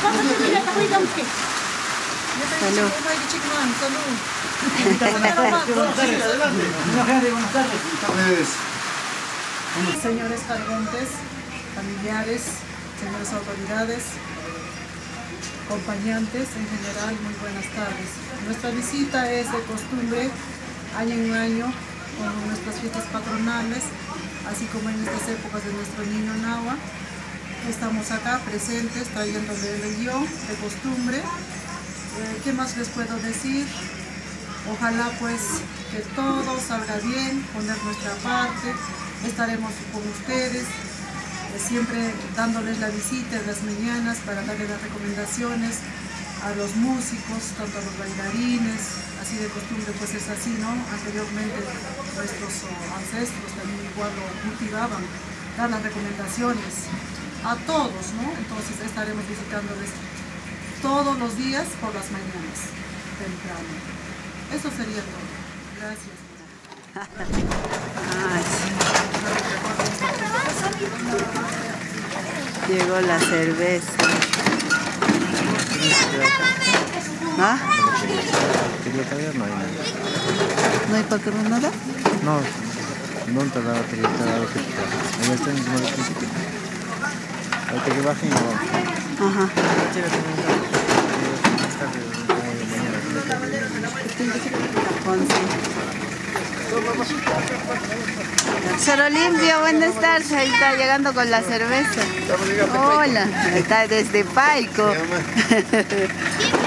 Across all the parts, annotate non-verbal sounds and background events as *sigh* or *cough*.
Pa tu na tayo daw ke. Salud. Pues, Señores cargontes, familiares, señores autoridades, acompañantes en general, muy buenas tardes. Nuestra visita es de costumbre, año en año, con nuestras fiestas patronales, así como en estas épocas de nuestro niño Nahua. Estamos acá presentes, trayéndole el guion de costumbre. Eh, ¿Qué más les puedo decir? Ojalá pues que todo salga bien, poner nuestra parte, estaremos con ustedes, siempre dándoles la visita en las mañanas para darle las recomendaciones a los músicos, tanto a los bailarines, así de costumbre pues es así, ¿no? Anteriormente nuestros ancestros también igual lo cultivaban, dar las recomendaciones a todos, ¿no? Entonces estaremos visitándoles todos los días por las mañanas, temprano. Eso sería todo. Gracias. *laughs* Ay, sí. Llegó la cerveza. ¿Ah? No hay nada. ¿No hay para nada? No, no te daba, te daba que te Ahí está en el principio. Ahorita que bajen, no vamos. Ajá. Quiero que me Más tarde, como de mañana. Solo limpio, buenas tardes. Ahí está llegando con la cerveza. Hola, está desde Paico. *laughs*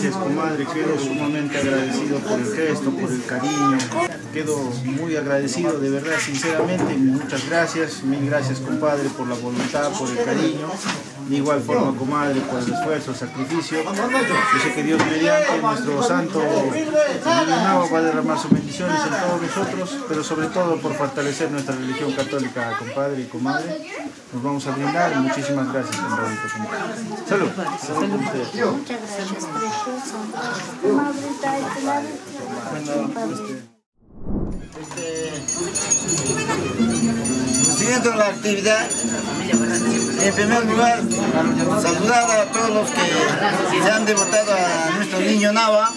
gracias, comadre. Quedo sumamente agradecido por el gesto, por el cariño. Quedo muy agradecido, de verdad, sinceramente. Muchas gracias. Mil gracias, compadre, por la voluntad, por el cariño. De igual forma, comadre, por el esfuerzo, el sacrificio. Yo sé que Dios mediante, nuestro santo va a derramar sus bendiciones en todos nosotros, pero sobre todo por fortalecer nuestra religión católica, compadre y comadre. Nos vamos a brindar. Muchísimas gracias, compadre. Salud. Salud con Siguiendo la actividad, en primer lugar, saludar a todos los que se han devotado a nuestro niño Nava,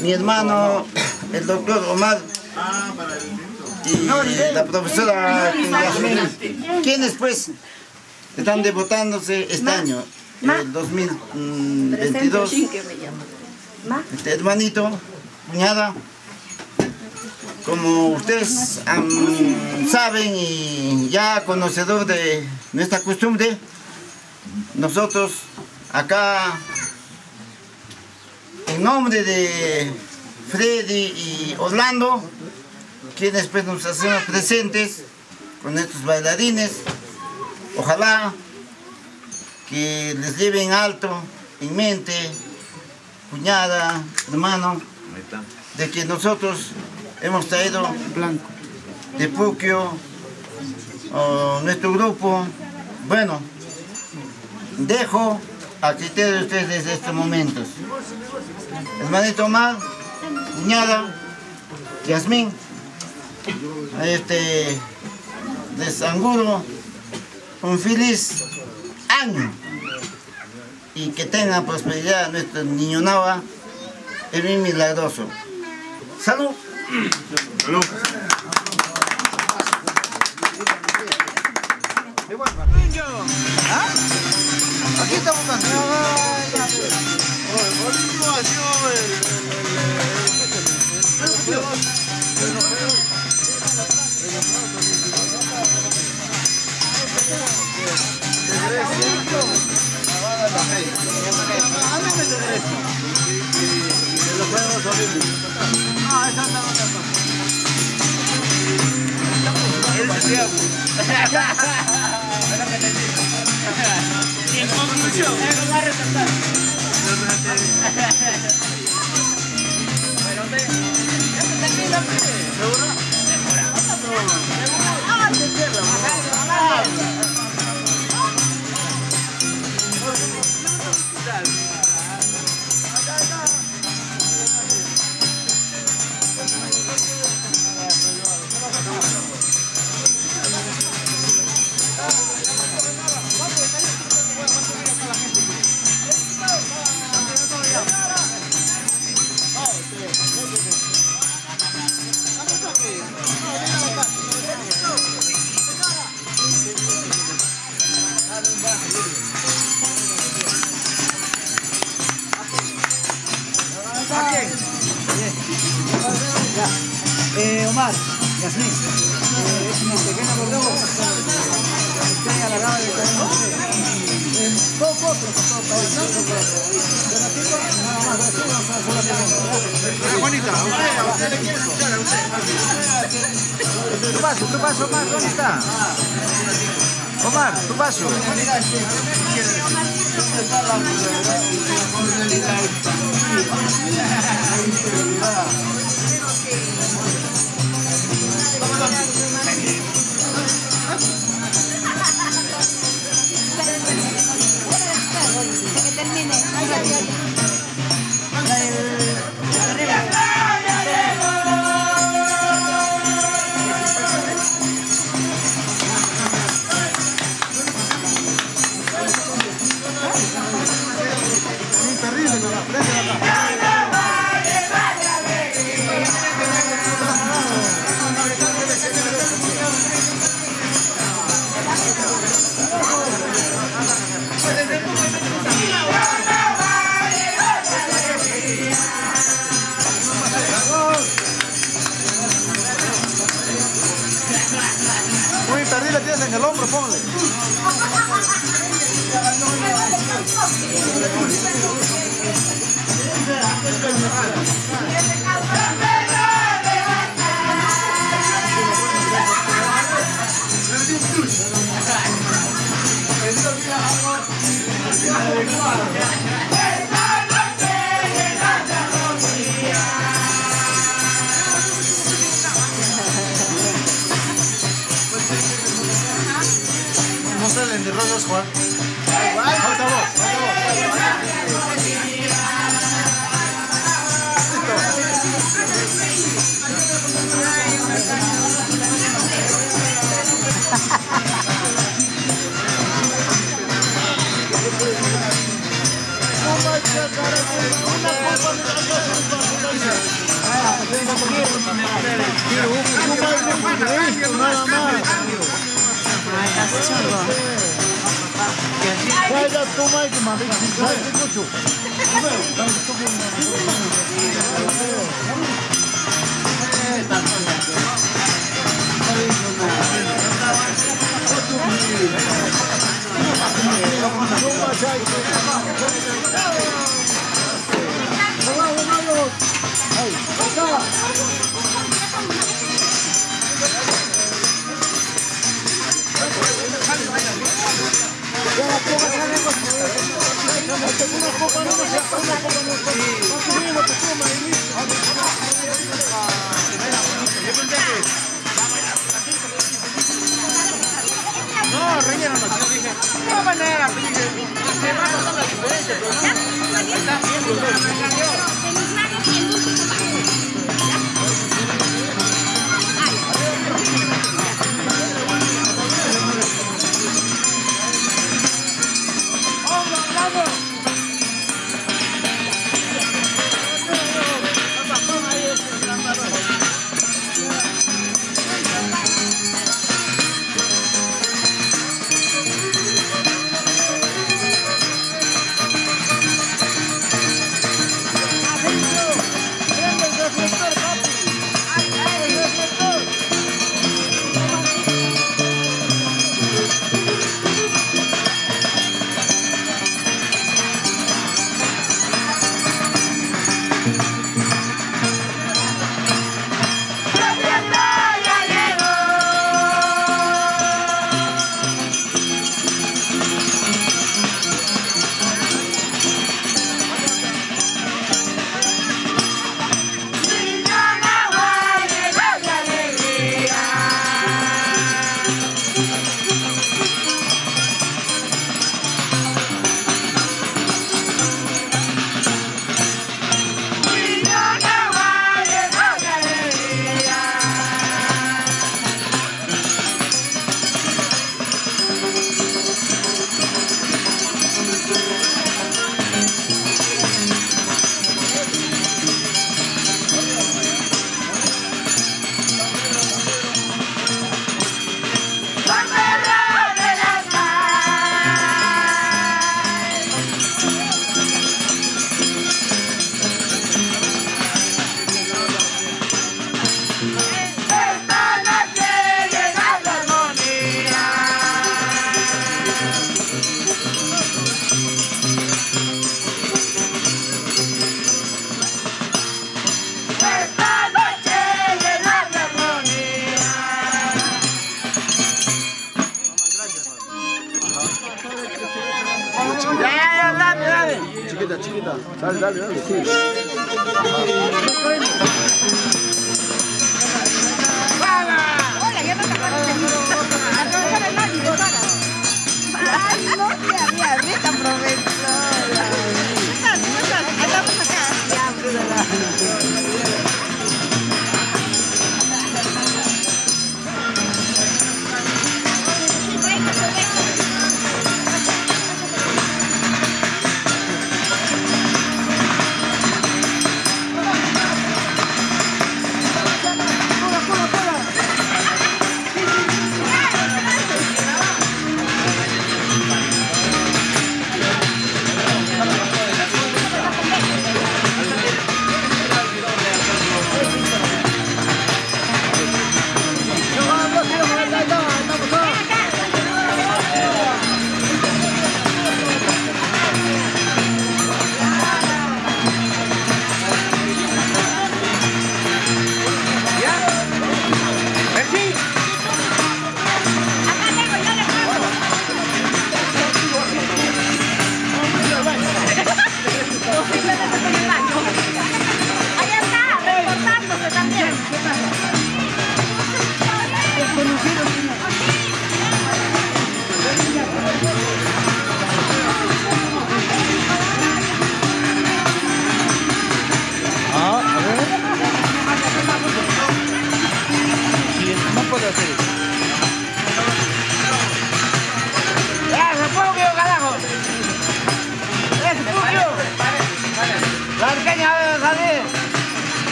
mi hermano, el doctor Omar, y la profesora quienes pues están devotándose este año, el 2022. Este hermanito, cuñada, como ustedes saben y ya conocedor de nuestra costumbre, nosotros acá, en nombre de Freddy y Orlando, quienes pues nos hacemos presentes con estos bailarines, ojalá que les lleven alto en mente, cuñada, hermano, de que nosotros hemos traído blanco de Puquio, oh, nuestro grupo. Bueno, dejo a criterio de ustedes desde estos momentos. Hermanito Omar, cuñada, Yasmín, este, les auguro un feliz año y que tenga prosperidad nuestro niño Nava, es bien milagroso. Salud. Aquí estamos Y en conclusión, va a resaltar. Eh, Yasmín, eh, es una pequeña bordeaux. Estoy alargada de En poco, pero con todo país. Donativo, nada más, donativo, vamos a hacer la pregunta. Juanita, a usted, a usted le quiere escuchar, a usted. Tu paso, tu paso, Omar, ¿dónde está? Omar, tu paso.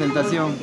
presentación.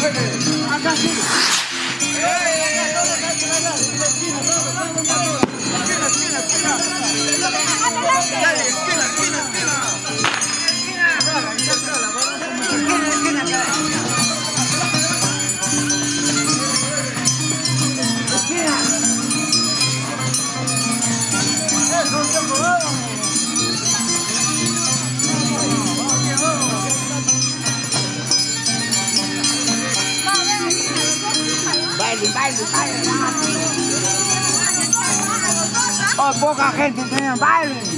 I got you. baile. Ó, pouca gente tem baile.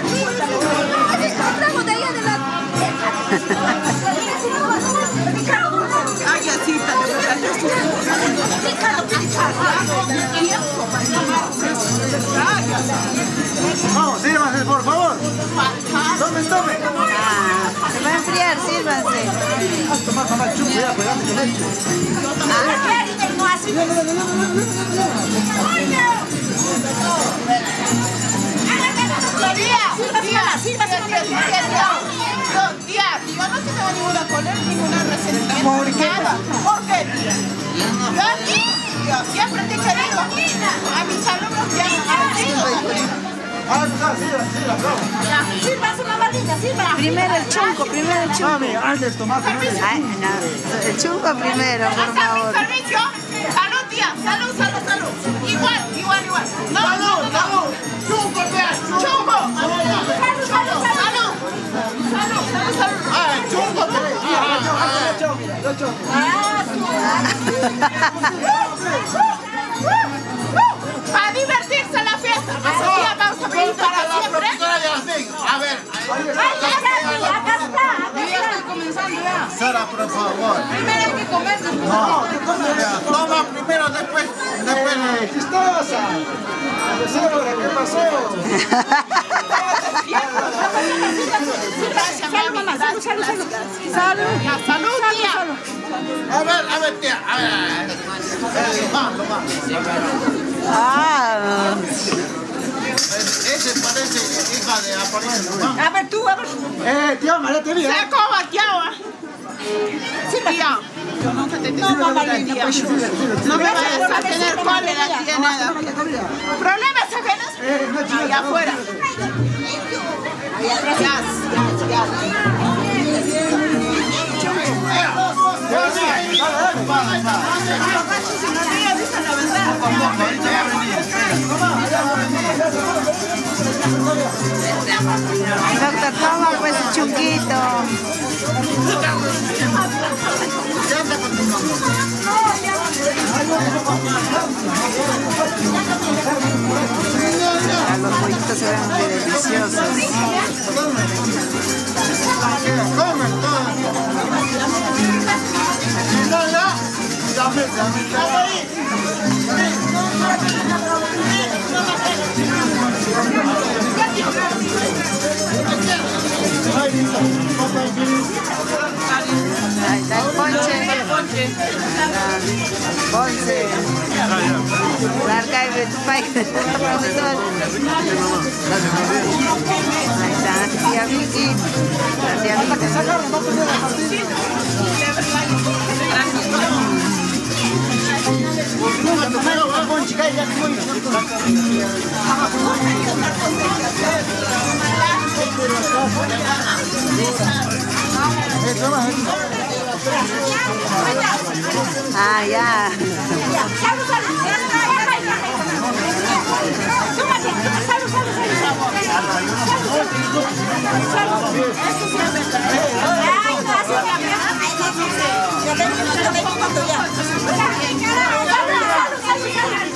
enfriar, sírvanse. Ya, pues no ninguna. ¿Por qué? ¿Por qué? Yo aquí, yo siempre te he querido. A mis alumnos ya Ah, sí, sí, la bravo. Primero el chunco, primero el chunco. Mami, antes. Ay, no, el chunco primero, por Hasta mi favor. servicio. Salud, tía. Salud, salud, salud. Igual, igual, igual. No, no, no. Salud. Chumbo, tía. Chumbo. Salud, salud, salud. Salud. Salud, salud, salud. Ah, chumbo, Para Ya estoy comenzando ya. Sara, por favor. Primero hay que comer, después. No, toma primero, después. después. Eh, chistosa. Profesora, ¿qué pasó? Mamá. Salud, salud, salud. Salud. Ya, salud, tía. A ver, a ver, tía. A ver. Eh, Más, más. Ah, Ese parece hija de Aparicio. A ver, tú, a ver. Eh, tía María, te vi, ¿eh? Cobateaba. Sí, tía. Yo nunca te tengo mamá linda, pues. No me vayas a tener cólera, tía, nada. ¿Problemas ajenos? Allá afuera. Ya, ya, ya. Doctor, toma pues el chunquito. Ah, Los pollitos se ven muy deliciosos. Dame, dame. Ponce. Larga y betupay. Ahí está. Tía Vicky. Vicky. Ah, ya. Salud, salud. Tómate. Salud, salud, salud. Ay, no, así, mi amor. Ay, no, sí, sí. Yo tengo- yo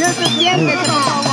Ah,